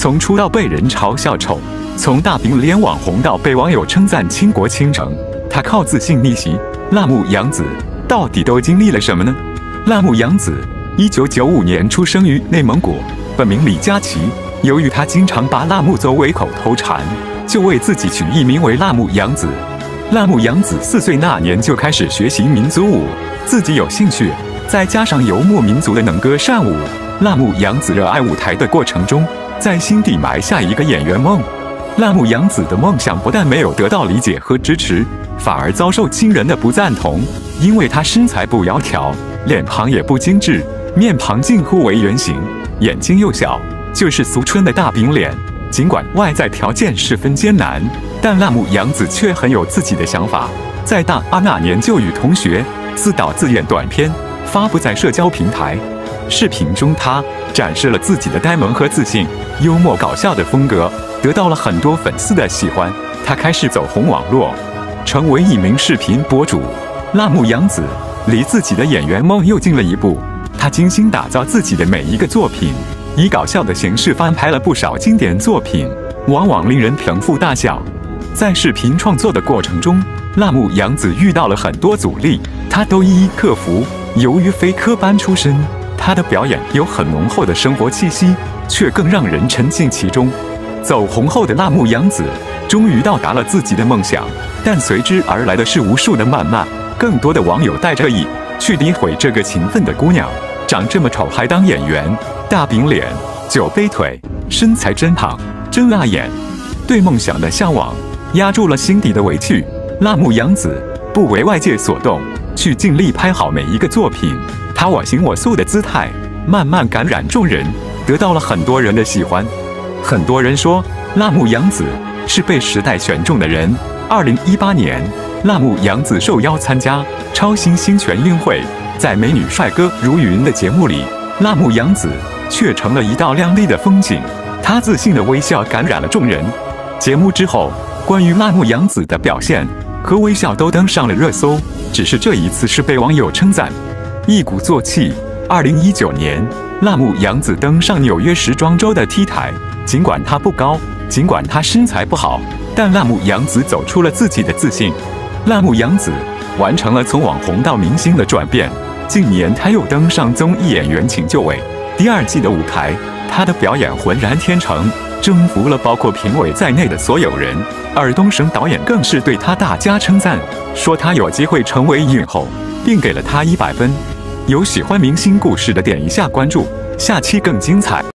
从出道被人嘲笑丑，从大饼脸网红到被网友称赞倾国倾城，他靠自信逆袭。辣目洋子到底都经历了什么呢？辣目洋子，一九九五年出生于内蒙古，本名李佳琦。由于他经常把辣目作为口头禅，就为自己取艺名为辣目洋子。辣目洋子四岁那年就开始学习民族舞，自己有兴趣，再加上游牧民族的能歌善舞，辣目洋子热爱舞台的过程中，在心底埋下一个演员梦。辣目洋子的梦想不但没有得到理解和支持，反而遭受亲人的不赞同，因为她身材不窈窕，脸庞也不精致，面庞近乎为圆形，眼睛又小，就是俗称的大饼脸。尽管外在条件十分艰难，但辣目洋子却很有自己的想法。在大二那年，就与同学自导自演短片，发布在社交平台。视频中，他展示了自己的呆萌和自信，幽默搞笑的风格得到了很多粉丝的喜欢。他开始走红网络，成为一名视频博主。辣目洋子离自己的演员梦又近了一步。他精心打造自己的每一个作品。以搞笑的形式翻拍了不少经典作品，往往令人捧腹大笑。在视频创作的过程中，辣目洋子遇到了很多阻力，他都一一克服。由于非科班出身，她的表演有很浓厚的生活气息，却更让人沉浸其中。走红后的辣目洋子终于到达了自己的梦想，但随之而来的是无数的谩骂，更多的网友带着意去诋毁这个勤奋的姑娘。长这么丑还当演员，大饼脸，酒杯腿，身材真胖，真辣眼。对梦想的向往压住了心底的委屈。辣目洋子不为外界所动，去尽力拍好每一个作品。她我行我素的姿态慢慢感染众人，得到了很多人的喜欢。很多人说辣目洋子是被时代选中的人。二零一八年，辣目洋子受邀参加超新星全运会。在美女帅哥如云的节目里，辣目洋子却成了一道亮丽的风景。她自信的微笑感染了众人。节目之后，关于辣目洋子的表现和微笑都登上了热搜。只是这一次是被网友称赞，一鼓作气。二零一九年，辣目洋子登上纽约时装周的 T 台。尽管她不高，尽管她身材不好，但辣目洋子走出了自己的自信。辣目洋子完成了从网红到明星的转变。近年，他又登上综艺《演员请就位》第二季的舞台，他的表演浑然天成，征服了包括评委在内的所有人。尔东升导演更是对他大加称赞，说他有机会成为影后，并给了他一百分。有喜欢明星故事的，点一下关注，下期更精彩。